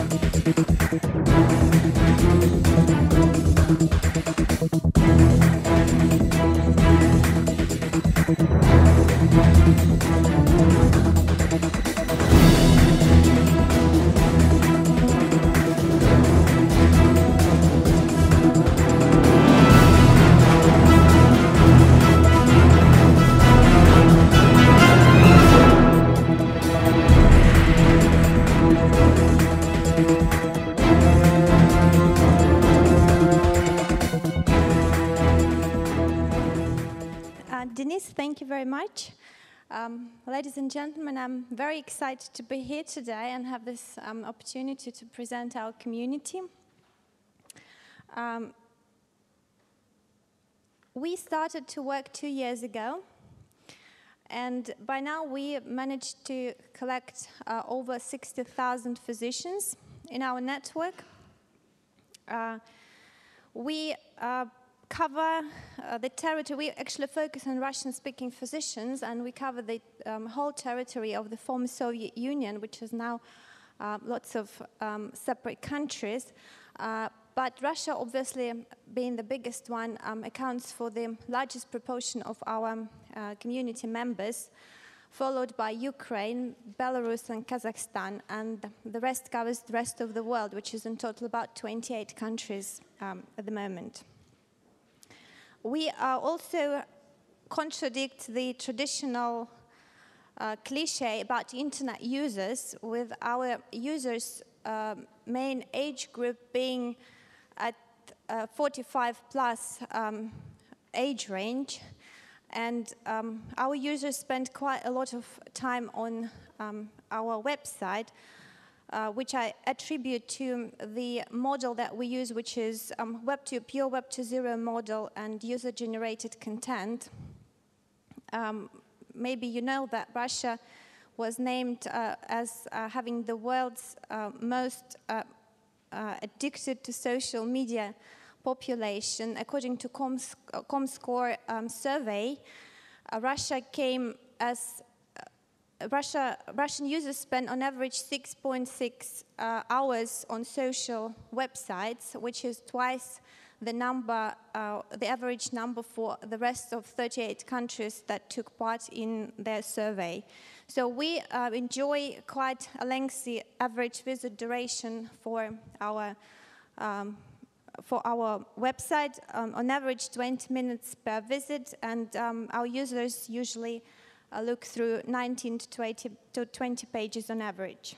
Thank you. Very much. Um, ladies and gentlemen, I'm very excited to be here today and have this um, opportunity to present our community. Um, we started to work two years ago, and by now we managed to collect uh, over 60,000 physicians in our network. Uh, we uh, cover uh, the territory, we actually focus on Russian speaking physicians and we cover the um, whole territory of the former Soviet Union, which is now uh, lots of um, separate countries. Uh, but Russia, obviously, being the biggest one, um, accounts for the largest proportion of our uh, community members, followed by Ukraine, Belarus, and Kazakhstan. And the rest covers the rest of the world, which is in total about 28 countries um, at the moment. We uh, also contradict the traditional uh, cliche about internet users, with our users' uh, main age group being at uh, 45 plus um, age range. And um, our users spend quite a lot of time on um, our website, uh, which I attribute to the model that we use, which is um, Web 2, pure Web 2.0 model and user-generated content. Um, maybe you know that Russia was named uh, as uh, having the world's uh, most uh, uh, addicted to social media population. According to Coms ComScore um, survey, Russia came as Russia, Russian users spend on average 6.6 uh, hours on social websites, which is twice the number, uh, the average number for the rest of 38 countries that took part in their survey. So we uh, enjoy quite a lengthy average visit duration for our um, for our website, um, on average 20 minutes per visit, and um, our users usually uh, look through 19 to 20, to 20 pages on average.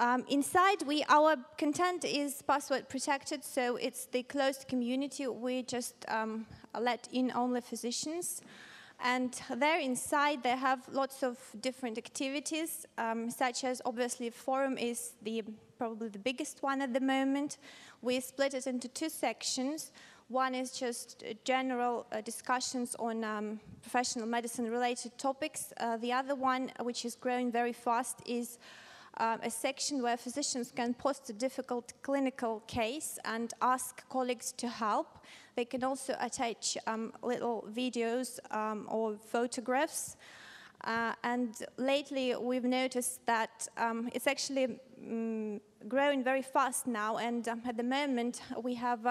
Um, inside, we, our content is password protected, so it's the closed community. We just um, let in only physicians. And there inside, they have lots of different activities, um, such as obviously forum is the probably the biggest one at the moment. We split it into two sections. One is just general uh, discussions on um, professional medicine related topics. Uh, the other one, which is growing very fast, is uh, a section where physicians can post a difficult clinical case and ask colleagues to help. They can also attach um, little videos um, or photographs. Uh, and lately, we've noticed that um, it's actually um, growing very fast now. And um, at the moment, we have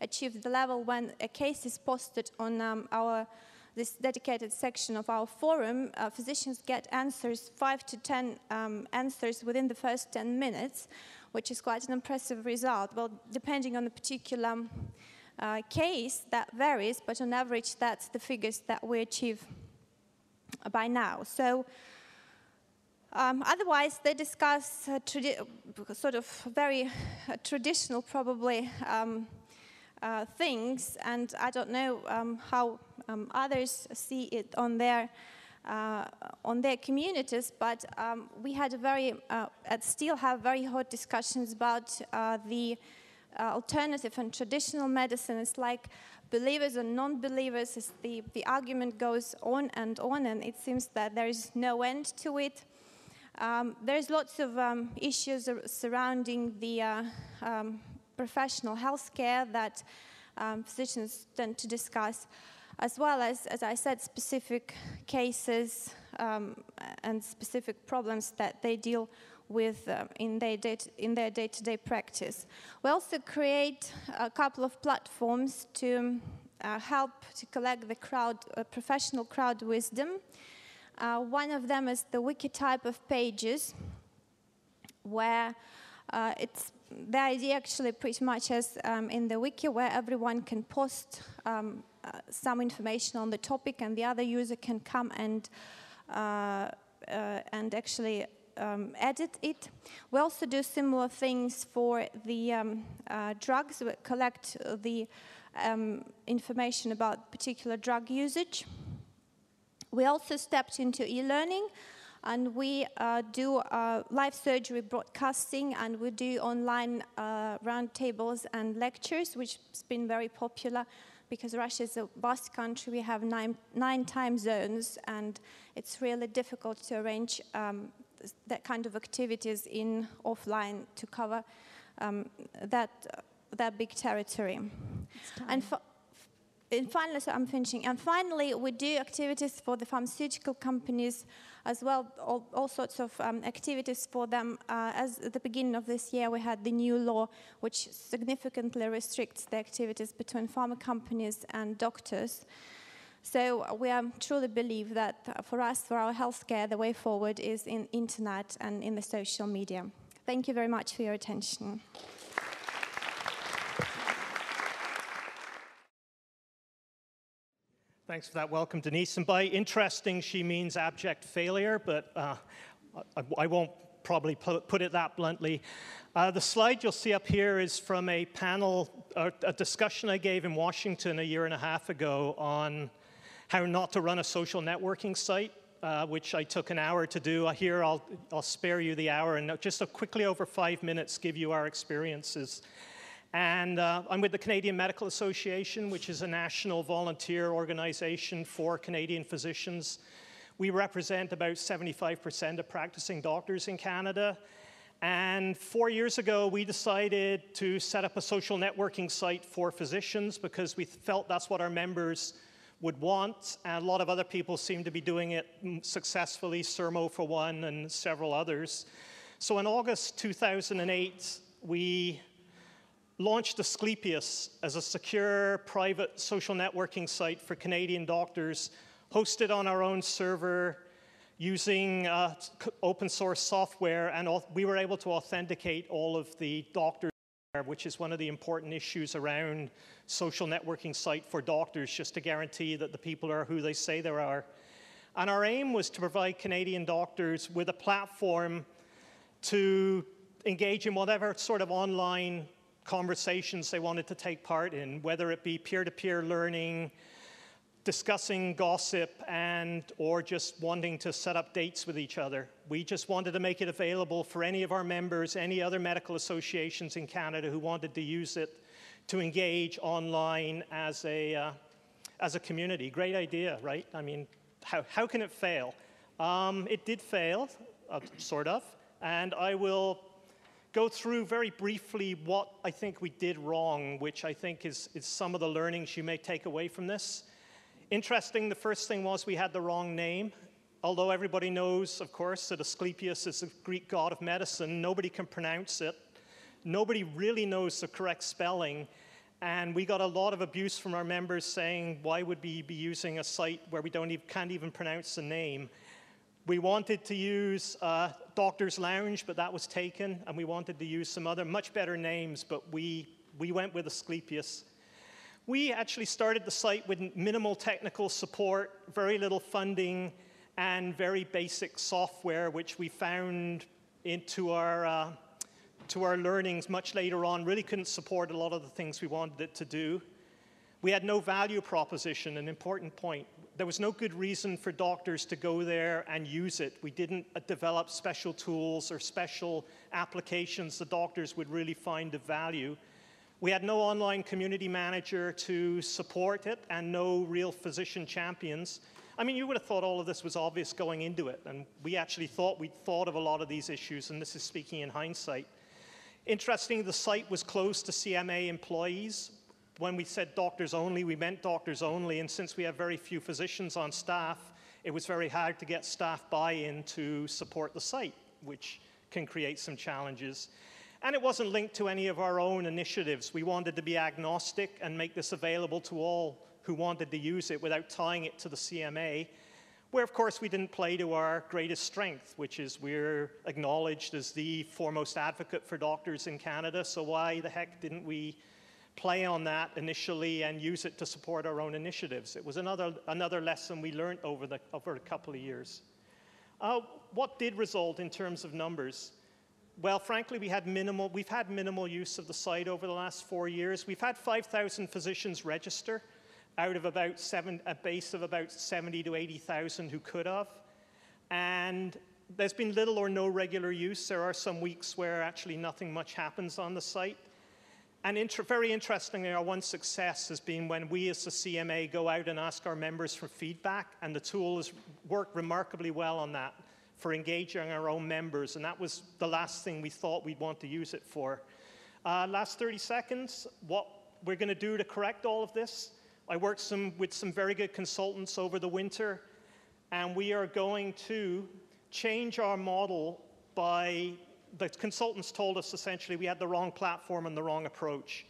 um, achieved the level when a case is posted on um, our this dedicated section of our forum, uh, physicians get answers, five to 10 um, answers within the first 10 minutes, which is quite an impressive result. Well, depending on the particular uh, case, that varies, but on average, that's the figures that we achieve by now. So, um, otherwise, they discuss uh, sort of very uh, traditional, probably, um, uh, things, and I don't know um, how um, others see it on their uh, on their communities, but um, we had a very, uh, still have very hot discussions about uh, the uh, alternative and traditional medicine. It's like believers and non-believers. The, the argument goes on and on, and it seems that there is no end to it. Um, there's lots of um, issues surrounding the uh, um, professional health care that um, physicians tend to discuss, as well as, as I said, specific cases um, and specific problems that they deal with uh, in their day day-to-day practice. We also create a couple of platforms to uh, help to collect the crowd uh, professional crowd wisdom. Uh, one of them is the wiki type of pages, where uh, it's the idea actually pretty much is um, in the wiki where everyone can post um, uh, some information on the topic and the other user can come and uh, uh, and actually um, edit it. We also do similar things for the um, uh, drugs. We collect the um, information about particular drug usage. We also stepped into e-learning and we uh, do uh, live surgery broadcasting and we do online uh, roundtables and lectures, which has been very popular because Russia is a vast country. We have nine, nine time zones and it's really difficult to arrange um, that kind of activities in offline to cover um, that, that big territory. And and finally, so I'm finishing. And finally, we do activities for the pharmaceutical companies as well, all, all sorts of um, activities for them. Uh, as at the beginning of this year, we had the new law which significantly restricts the activities between pharma companies and doctors. So we um, truly believe that uh, for us, for our healthcare, the way forward is in internet and in the social media. Thank you very much for your attention. Thanks for that welcome, Denise. And by interesting, she means abject failure, but uh, I, I, won't probably put it that bluntly. Uh, the slide you'll see up here is from a panel, uh, a discussion I gave in Washington a year and a half ago on how not to run a social networking site. Uh, which I took an hour to do. Here, I'll, I'll spare you the hour and just quickly over five minutes give you our experiences. And uh, I'm with the Canadian Medical Association, which is a national volunteer organization for Canadian physicians. We represent about 75% of practicing doctors in Canada. And four years ago, we decided to set up a social networking site for physicians because we felt that's what our members would want. And a lot of other people seem to be doing it successfully, Sermo for one, and several others. So in August 2008, we launched Asclepius as a secure private social networking site for Canadian doctors, hosted on our own server using uh, open source software, and we were able to authenticate all of the doctors, there, which is one of the important issues around social networking site for doctors, just to guarantee that the people are who they say they are. And our aim was to provide Canadian doctors with a platform to engage in whatever sort of online conversations they wanted to take part in, whether it be peer-to-peer learning, discussing gossip, and or just wanting to set up dates with each other. We just wanted to make it available for any of our members, any other medical associations in Canada who wanted to use it to engage online as a, uh, as a community. Great idea, right? I mean, how, how can it fail? Um, it did fail, uh, sort of, and I will go through very briefly what I think we did wrong, which I think is, is some of the learnings you may take away from this. Interesting, the first thing was we had the wrong name. Although everybody knows, of course, that Asclepius is the Greek god of medicine, nobody can pronounce it. Nobody really knows the correct spelling. And we got a lot of abuse from our members saying, why would we be using a site where we don't even, can't even pronounce the name? We wanted to use uh, Doctor's Lounge, but that was taken, and we wanted to use some other much better names, but we, we went with Asclepius. We actually started the site with minimal technical support, very little funding, and very basic software, which we found into our, uh, to our learnings much later on, really couldn't support a lot of the things we wanted it to do. We had no value proposition, an important point there was no good reason for doctors to go there and use it. We didn't uh, develop special tools or special applications the doctors would really find of value. We had no online community manager to support it and no real physician champions. I mean, you would have thought all of this was obvious going into it, and we actually thought we'd thought of a lot of these issues, and this is speaking in hindsight. Interesting, the site was closed to CMA employees when we said doctors only, we meant doctors only, and since we have very few physicians on staff, it was very hard to get staff buy-in to support the site, which can create some challenges. And it wasn't linked to any of our own initiatives. We wanted to be agnostic and make this available to all who wanted to use it without tying it to the CMA, where, of course, we didn't play to our greatest strength, which is we're acknowledged as the foremost advocate for doctors in Canada. So, why the heck didn't we play on that initially and use it to support our own initiatives? It was another, another lesson we learned over, the, over a couple of years. Uh, what did result in terms of numbers? Well, frankly, we had minimal, we've had minimal use of the site over the last four years. We've had 5,000 physicians register out of about seven, a base of about 70 to 80,000 who could have. And there's been little or no regular use. There are some weeks where actually nothing much happens on the site. And inter very interestingly, our one success has been when we as the CMA go out and ask our members for feedback, and the tool has worked remarkably well on that for engaging our own members, and that was the last thing we thought we'd want to use it for. Uh, last 30 seconds, what we're going to do to correct all of this. I worked some, with some very good consultants over the winter, and we are going to change our model by the consultants told us essentially we had the wrong platform and the wrong approach.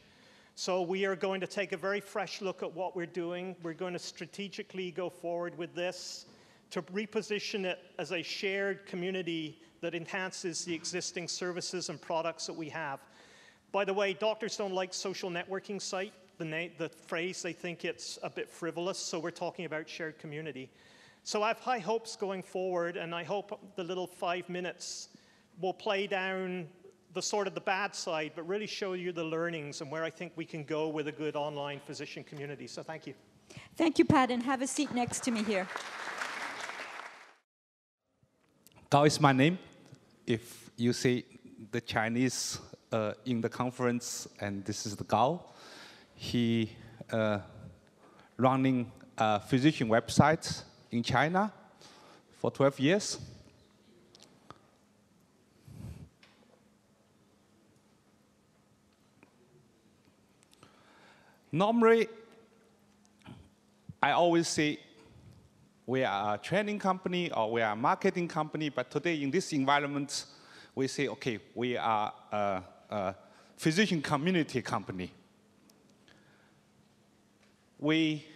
So we are going to take a very fresh look at what we're doing. We're going to strategically go forward with this to reposition it as a shared community that enhances the existing services and products that we have. By the way, doctors don't like social networking site. The, the phrase, they think it's a bit frivolous, so we're talking about shared community. So I have high hopes going forward, and I hope the little five minutes will play down the sort of the bad side, but really show you the learnings and where I think we can go with a good online physician community. So thank you. Thank you, Pat, and have a seat next to me here. Gao is my name. If you see the Chinese uh, in the conference, and this is the Gao, he uh, running a physician website in China for 12 years. Normally, I always say we are a training company or we are a marketing company, but today in this environment, we say, okay, we are a, a physician community company. We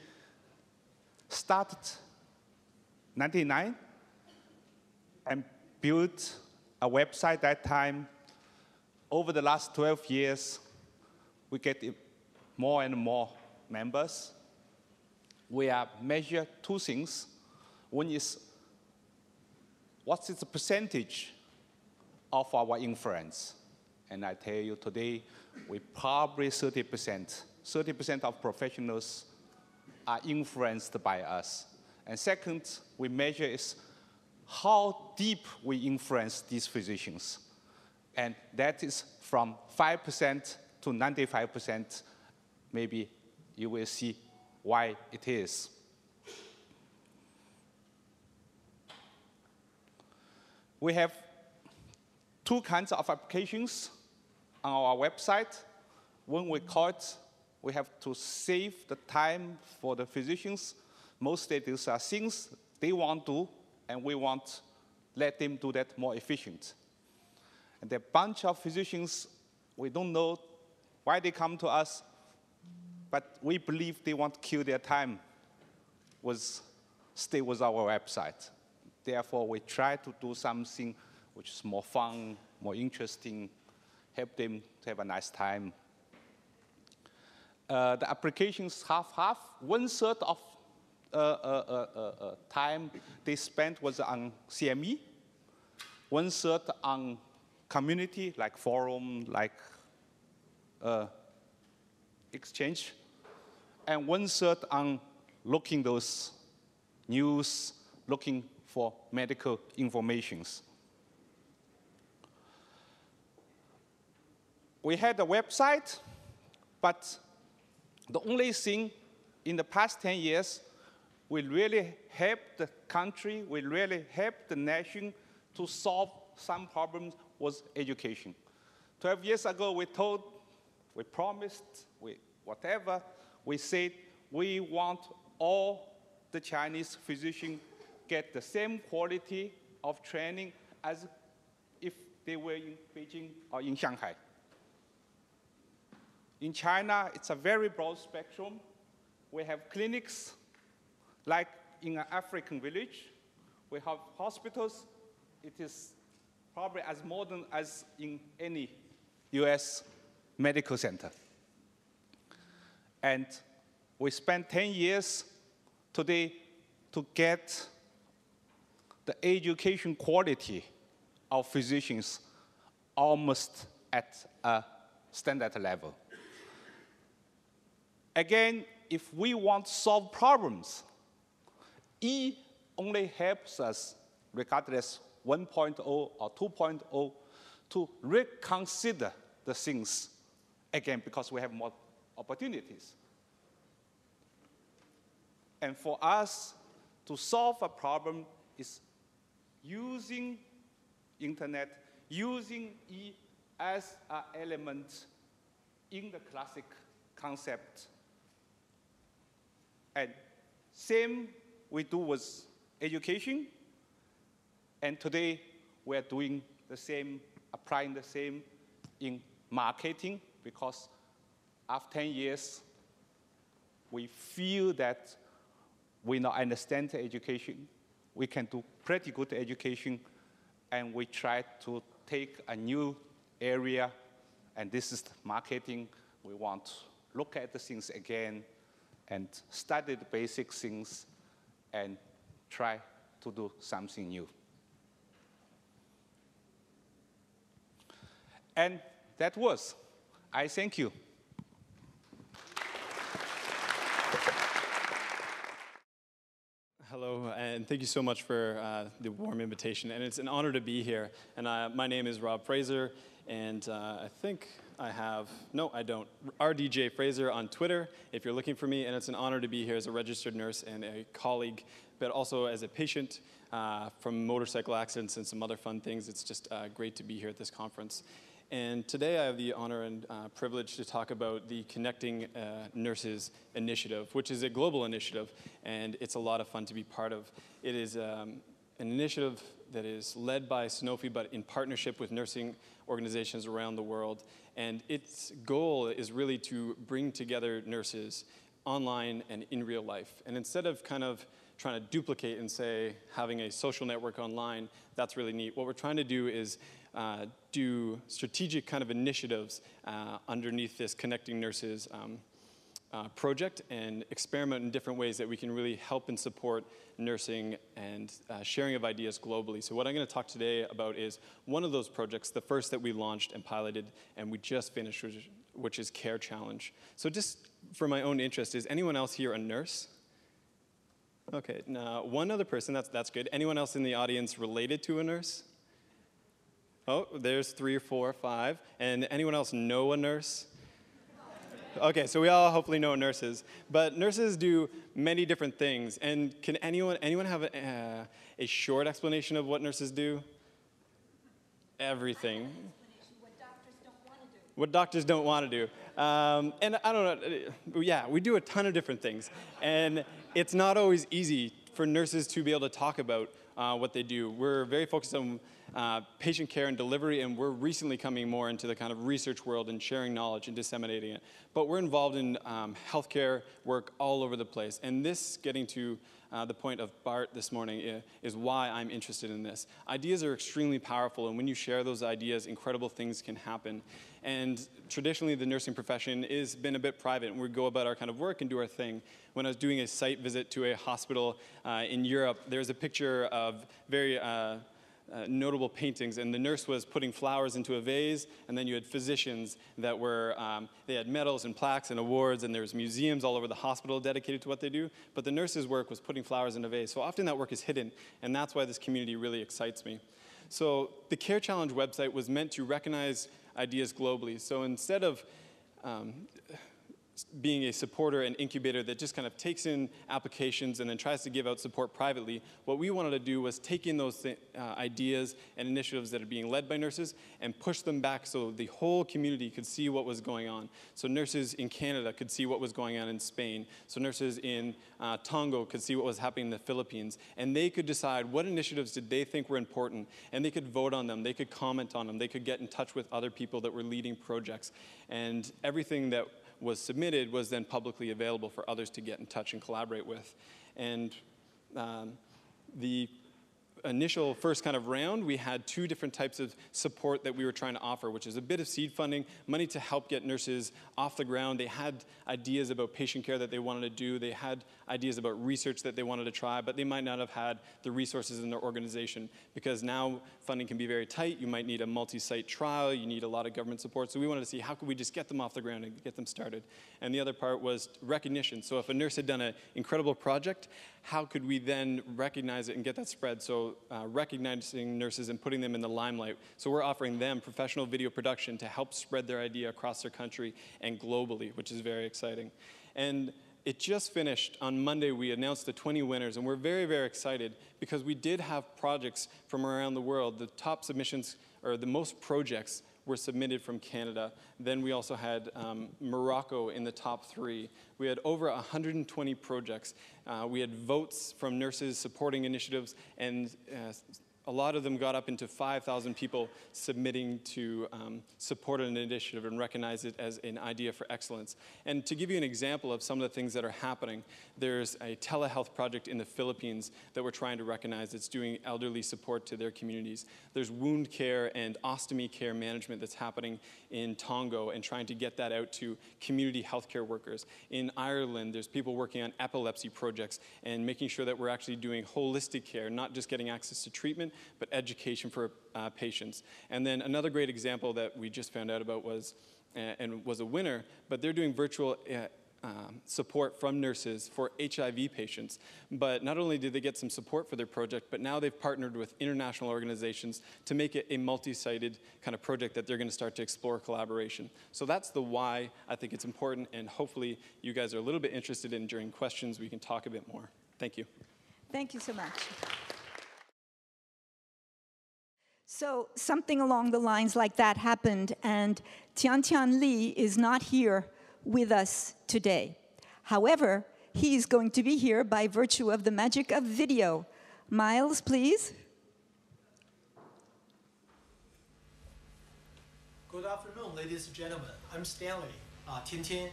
started 99 and built a website that time. Over the last 12 years, we get more and more members. We are measure two things. One is what is the percentage of our influence? And I tell you today, we probably 30%. 30% of professionals are influenced by us. And second, we measure is how deep we influence these physicians. And that is from 5% to 95%. Maybe you will see why it is. We have two kinds of applications on our website. When we call it, we have to save the time for the physicians. Mostly these are things they want to, and we want let them do that more efficient. And a bunch of physicians, we don't know why they come to us, but we believe they want to kill their time with stay with our website. Therefore, we try to do something which is more fun, more interesting, help them to have a nice time. Uh, the applications half-half. One third of uh, uh, uh, uh, time they spent was on CME. One third on community, like forum, like uh, exchange. And one third on looking those news, looking for medical informations. We had a website, but the only thing in the past 10 years will really help the country, will really help the nation to solve some problems was education. 12 years ago, we told, we promised, we, whatever, we said we want all the Chinese physicians get the same quality of training as if they were in Beijing or in Shanghai. In China, it's a very broad spectrum. We have clinics like in an African village. We have hospitals. It is probably as modern as in any US medical center. And we spent 10 years today to get the education quality of physicians almost at a standard level. Again, if we want to solve problems, E only helps us, regardless 1.0 or 2.0, to reconsider the things again because we have more opportunities. And for us to solve a problem is using internet, using E as an element in the classic concept. And same we do with education, and today we're doing the same, applying the same in marketing because after 10 years, we feel that we now understand the education, we can do pretty good education, and we try to take a new area, and this is marketing. We want to look at the things again and study the basic things and try to do something new. And that was. I thank you. Hello, and thank you so much for uh, the warm invitation. And it's an honor to be here. And uh, my name is Rob Fraser, and uh, I think I have, no, I don't, RDJ Fraser on Twitter if you're looking for me. And it's an honor to be here as a registered nurse and a colleague, but also as a patient uh, from motorcycle accidents and some other fun things. It's just uh, great to be here at this conference. And today I have the honor and uh, privilege to talk about the Connecting uh, Nurses Initiative, which is a global initiative, and it's a lot of fun to be part of. It is um, an initiative that is led by Sanofi, but in partnership with nursing organizations around the world. And its goal is really to bring together nurses online and in real life. And instead of kind of trying to duplicate and say having a social network online, that's really neat. What we're trying to do is uh, do strategic kind of initiatives uh, underneath this Connecting Nurses um, uh, project and experiment in different ways that we can really help and support nursing and uh, sharing of ideas globally. So what I'm going to talk today about is one of those projects, the first that we launched and piloted and we just finished, which, which is Care Challenge. So just for my own interest, is anyone else here a nurse? Okay, now one other person, that's, that's good. Anyone else in the audience related to a nurse? Oh, there's three four, five. And anyone else know a nurse? Okay, so we all hopefully know nurses, but nurses do many different things. And can anyone anyone have a, uh, a short explanation of what nurses do? Everything. What doctors don't want to do. Um, and I don't know, yeah, we do a ton of different things. And it's not always easy for nurses to be able to talk about uh, what they do. We're very focused on uh, patient care and delivery, and we're recently coming more into the kind of research world and sharing knowledge and disseminating it. But we're involved in um, healthcare work all over the place. And this, getting to uh, the point of Bart this morning, is why I'm interested in this. Ideas are extremely powerful, and when you share those ideas, incredible things can happen. And traditionally, the nursing profession has been a bit private, and we go about our kind of work and do our thing. When I was doing a site visit to a hospital uh, in Europe, there's a picture of very uh, uh, notable paintings, and the nurse was putting flowers into a vase, and then you had physicians that were, um, they had medals and plaques and awards, and there was museums all over the hospital dedicated to what they do, but the nurse's work was putting flowers in a vase. So often that work is hidden, and that's why this community really excites me. So the Care Challenge website was meant to recognize ideas globally. So instead of um, being a supporter and incubator that just kind of takes in applications and then tries to give out support privately. What we wanted to do was take in those th- uh, ideas and initiatives that are being led by nurses and push them back so the whole community could see what was going on. So nurses in Canada could see what was going on in Spain. So nurses in uh, Tonga could see what was happening in the Philippines, and they could decide what initiatives did they think were important, and they could vote on them. They could comment on them. They could get in touch with other people that were leading projects, and everything that was submitted was then publicly available for others to get in touch and collaborate with. And um, the initial first kind of round, we had two different types of support that we were trying to offer, which is a bit of seed funding, money to help get nurses off the ground. They had ideas about patient care that they wanted to do. They had ideas about research that they wanted to try, but they might not have had the resources in their organization because now funding can be very tight. You might need a multi-site trial. You need a lot of government support. So we wanted to see how could we just get them off the ground and get them started. And the other part was recognition. So if a nurse had done an incredible project, how could we then recognize it and get that spread? So uh, recognizing nurses and putting them in the limelight. So we're offering them professional video production to help spread their idea across their country and globally, which is very exciting. And it just finished on Monday. We announced the 20 winners, and we're very, very excited because we did have projects from around the world. The top submissions, or the most projects, were submitted from Canada. Then we also had um, Morocco in the top three. We had over 120 projects. Uh, we had votes from nurses supporting initiatives, and uh, a lot of them got up into 5,000 people submitting to um, support an initiative and recognize it as an idea for excellence. And to give you an example of some of the things that are happening, there's a telehealth project in the Philippines that we're trying to recognize that's doing elderly support to their communities. There's wound care and ostomy care management that's happening in Tonga and trying to get that out to community healthcare workers. In Ireland, there's people working on epilepsy projects and making sure that we're actually doing holistic care, not just getting access to treatment, but education for uh, patients. And then another great example that we just found out about was, uh, and was a winner, but they're doing virtual uh, um, support from nurses for HIV patients. But not only did they get some support for their project, but now they've partnered with international organizations to make it a multi sided kind of project that they're going to start to explore collaboration. So that's the why I think it's important, and hopefully you guys are a little bit interested in during questions. We can talk a bit more. Thank you. Thank you so much. So something along the lines like that happened, and Tian Tian Li is not here with us today. However, he is going to be here by virtue of the magic of video. Miles, please. Good afternoon, ladies and gentlemen. I'm Stanley, uh, Tian Tian.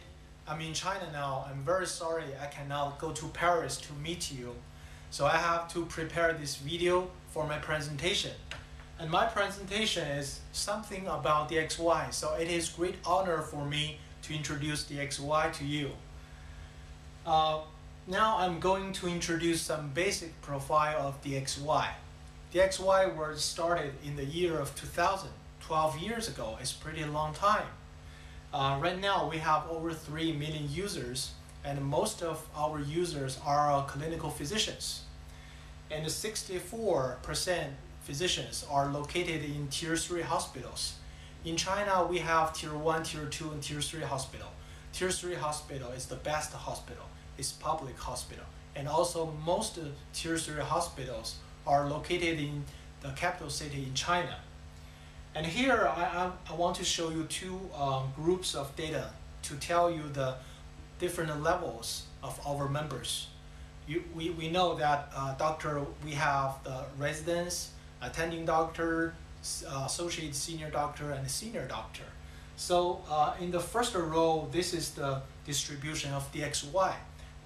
I'm in China now. I'm very sorry I cannot go to Paris to meet you. So I have to prepare this video for my presentation. And my presentation is something about DXY. So it is great honor for me to introduce DXY to you. Uh, now I'm going to introduce some basic profile of DXY. DXY was started in the year of 2000, 12 years ago. It's pretty long time. Uh, right now we have over 3 million users and most of our users are clinical physicians. And 64% physicians are located in tier 3 hospitals. In China, we have tier 1, tier 2, and tier 3 hospital. Tier 3 hospital is the best hospital. It's public hospital. And also most tier 3 hospitals are located in the capital city in China. And here I, I, want to show you two um, groups of data to tell you the different levels of our members. You, we, we know that uh, doctor, we have the residents, attending doctor, uh, associate senior doctor, and senior doctor. So uh, in the first row, this is the distribution of DXY.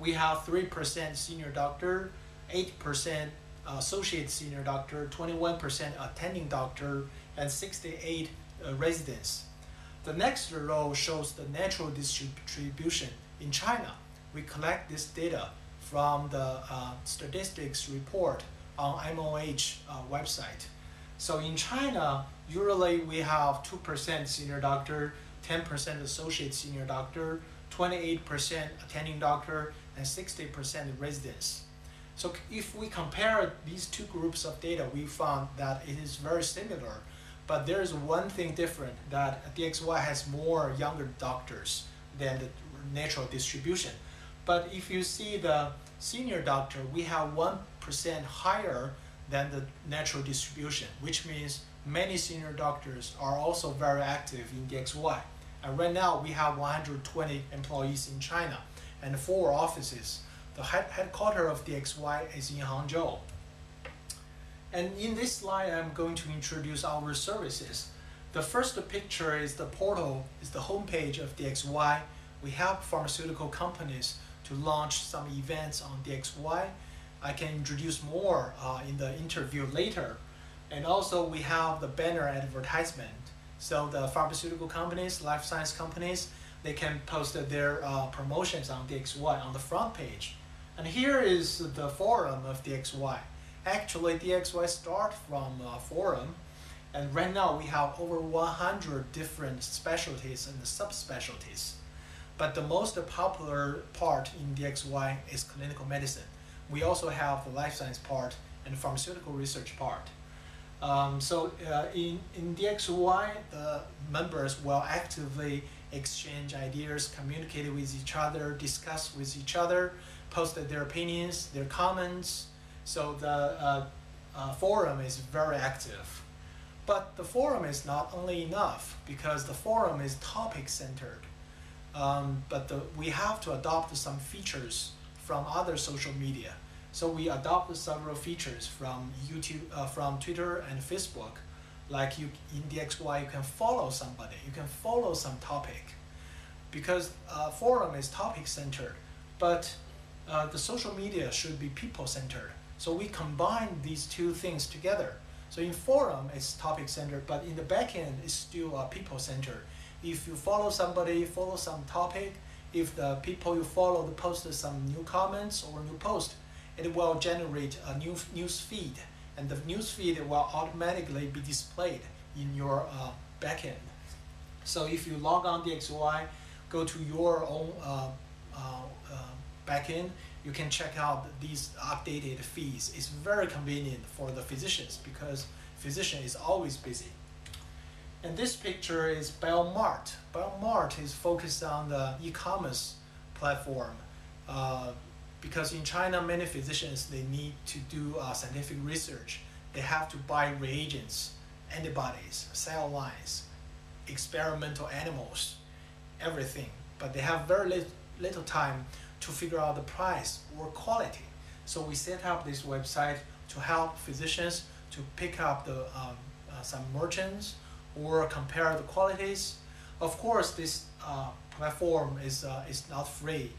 We have 3% senior doctor, 8% associate senior doctor, 21% attending doctor, and 68 uh, residents. The next row shows the natural distribution in China. We collect this data from the uh, statistics report on MOH uh, website. So in China, usually we have 2% senior doctor, 10% associate senior doctor, 28% attending doctor, and 60% residents. So if we compare these two groups of data, we found that it is very similar. But there is one thing different that DXY has more younger doctors than the natural distribution. But if you see the senior doctor, we have 1% higher than the natural distribution, which means many senior doctors are also very active in DXY. And right now, we have 120 employees in China and four offices. The head headquarters of DXY is in Hangzhou. And in this slide, I'm going to introduce our services. The first picture is the portal, is the homepage of DXY. We help pharmaceutical companies to launch some events on DXY. I can introduce more uh, in the interview later. And also we have the banner advertisement. So the pharmaceutical companies, life science companies, they can post their uh, promotions on DXY on the front page. And here is the forum of DXY. Actually, DXY start from a forum, and right now we have over 100 different specialties and subspecialties. But the most popular part in DXY is clinical medicine. We also have the life science part and the pharmaceutical research part. Um, so uh, in, in DXY, the members will actively exchange ideas, communicate with each other, discuss with each other, post their opinions, their comments. So the uh, uh, forum is very active. But the forum is not only enough because the forum is topic centered. Um, but the, we have to adopt some features from other social media. So we adopt several features from YouTube, uh, from Twitter and Facebook. Like you in DXY, you can follow somebody, you can follow some topic, because uh, forum is topic centered, but uh, the social media should be people centered. So we combine these two things together. So in forum, it's topic centered, but in the backend, it's still uh, people centered. If you follow somebody, follow some topic, if the people you follow post some new comments or new post, it will generate a new news feed, and the news feed will automatically be displayed in your uh, backend. So if you log on DXY, go to your own uh, uh, uh, backend, you can check out these updated feeds. It's very convenient for the physicians because physician is always busy. And this picture is BioMart. BioMart is focused on the e-commerce platform. Uh, because in China, many physicians, they need to do uh, scientific research. They have to buy reagents, antibodies, cell lines, experimental animals, everything. But they have very li little time to figure out the price or quality. So we set up this website to help physicians to pick up the, um, uh, some merchants or compare the qualities. Of course, this uh, platform is, uh, is not free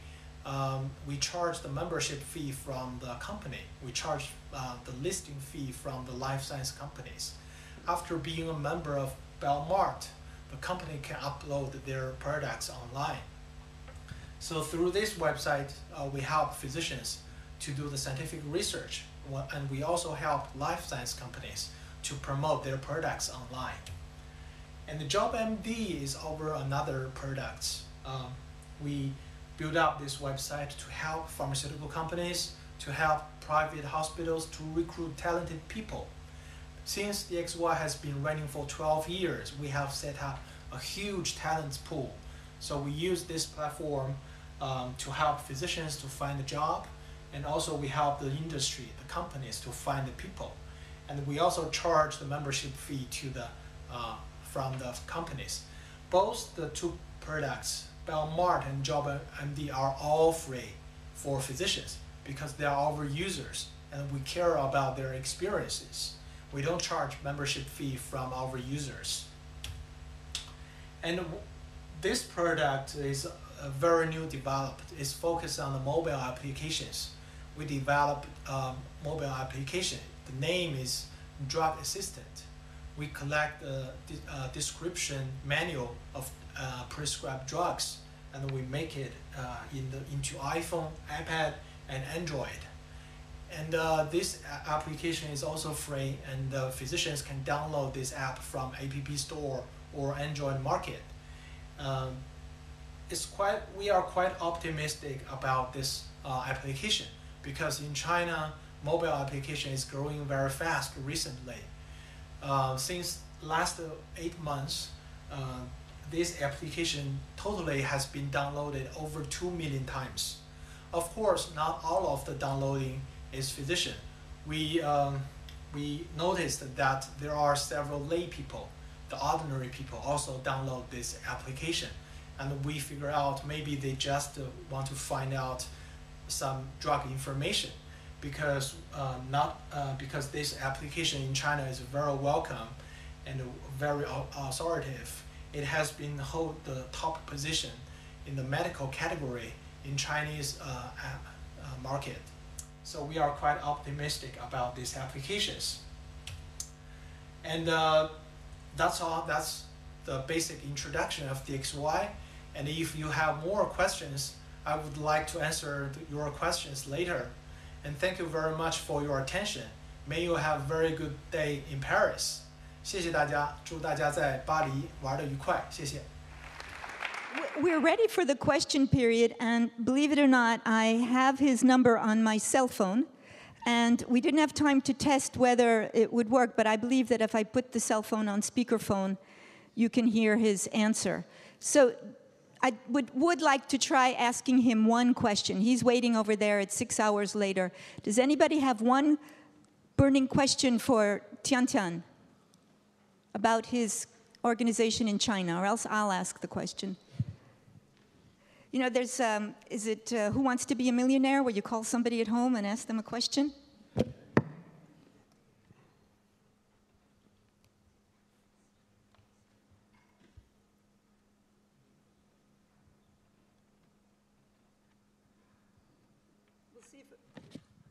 um, we charge the membership fee from the company. We charge uh, the listing fee from the life science companies. After being a member of BioMart, the company can upload their products online. So through this website, uh, we help physicians to do the scientific research, and we also help life science companies to promote their products online. And the JobMD is over another product. Um, we build up this website to help pharmaceutical companies, to help private hospitals to recruit talented people. Since DXY has been running for 12 years, we have set up a huge talent pool. So we use this platform um, to help physicians to find a job, and also we help the industry, the companies to find the people. And we also charge the membership fee to the, uh, from the companies. Both the two products BioMart and JobMD are all free for physicians because they are our users and we care about their experiences. We don't charge membership fee from our users. And this product is very new developed. It's focused on the mobile applications. We developed a mobile application. The name is Drug Assistant. We collect a, a description manual of uh, prescribed drugs, and we make it uh, in the, into iPhone, iPad, and Android. And uh, this application is also free, and physicians can download this app from App Store or Android Market. Um, it's quite, we are quite optimistic about this uh, application because in China, mobile application is growing very fast recently. Uh, since last eight months, uh, this application totally has been downloaded over 2 million times. Of course, not all of the downloading is physician. We, um, we noticed that there are several lay people, the ordinary people, also download this application. And we figure out maybe they just uh, want to find out some drug information because uh, not uh, because this application in China is very welcome and very authoritative. It has been hold the top position in the medical category in Chinese uh, uh, market. So we are quite optimistic about these applications. And uh, that's all. That's the basic introduction of DXY. And if you have more questions, I would like to answer your questions later And thank you very much for your attention. May you have a very good day in Paris. 谢谢大家，祝大家在巴黎玩的愉快，谢谢。We're ready for the question period, and believe it or not, I have his number on my cell phone. And we didn't have time to test whether it would work, but I believe that if I put the cell phone on speakerphone, you can hear his answer. So I would, would like to try asking him one question. He's waiting over there, it's six hours later. Does anybody have one burning question for Tian Tian about his organization in China, or else I'll ask the question. You know, there's, um, is it uh, Who Wants to Be a Millionaire, where you call somebody at home and ask them a question?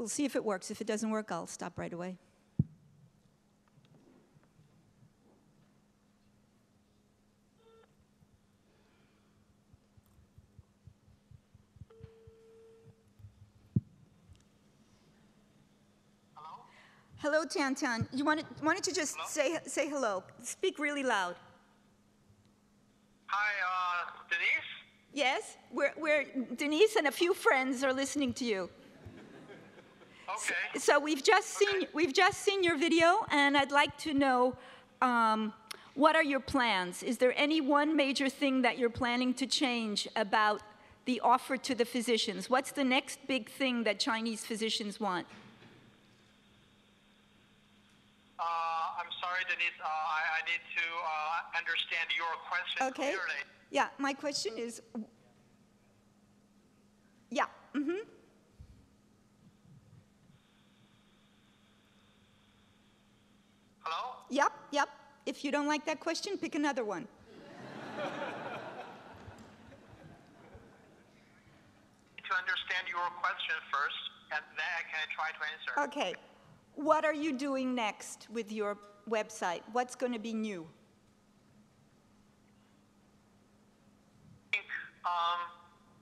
We'll see if it works. If it doesn't work, I'll stop right away. Hello, Tian Tian. You wanted, wanted to just hello? say say hello. Speak really loud. Hi, uh, Denise. Yes, we're, we're Denise and a few friends are listening to you. Okay. So, we've just okay. seen we've just seen your video, and I'd like to know. Um, what are your plans? Is there any one major thing that you're planning to change about the offer to the physicians? What's the next big thing that Chinese physicians want? Uh, I'm sorry, Denise. Uh, I, I, need to uh, understand your question okay. clearly. Yeah, my question is. Yeah. Mm-hmm. Hello. Yep. Yep. If you don't like that question, pick another one. to understand your question first, and then I can try to answer. Okay. What are you doing next with your website? What's going to be new? I think um,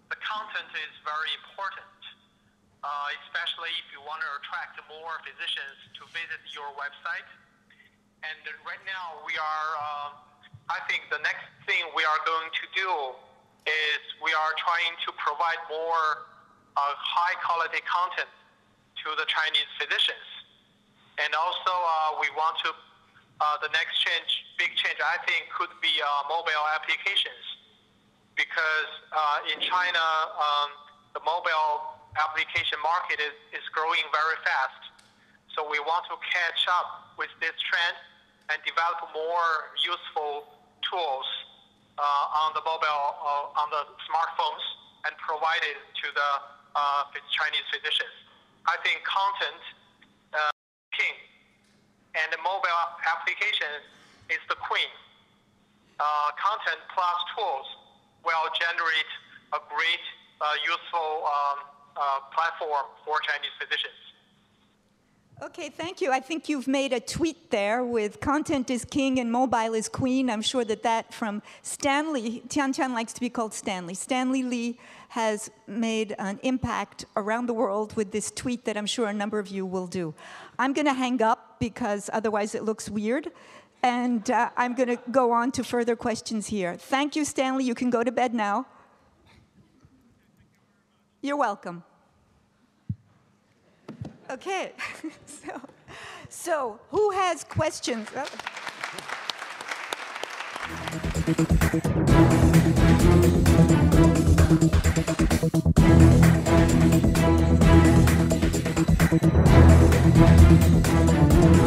the content is very important, uh, especially if you want to attract more physicians to visit your website. And right now, we are, uh, I think the next thing we are going to do is we are trying to provide more uh, high quality content to the Chinese physicians. And also, uh, we want to, uh, the next change, big change, I think, could be uh, mobile applications. Because uh, in China, um, the mobile application market is, is growing very fast. So we want to catch up with this trend and develop more useful tools uh, on the mobile, uh, on the smartphones, and provide it to the Chinese physicians. I think content king, and the mobile application is the queen. Uh, content plus tools will generate a great, uh, useful um, uh, platform for Chinese physicians. Okay, thank you. I think you've made a tweet there with content is king and mobile is queen. I'm sure that that from Stanley, Tian Tian likes to be called Stanley. Stanley Li has made an impact around the world with this tweet that I'm sure a number of you will do. I'm going to hang up because otherwise it looks weird. And uh, I'm going to go on to further questions here. Thank you, Stanley. You can go to bed now. You're welcome. Okay, so, so who has questions?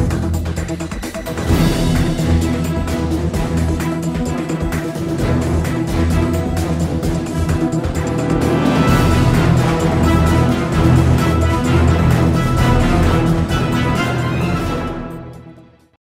Thank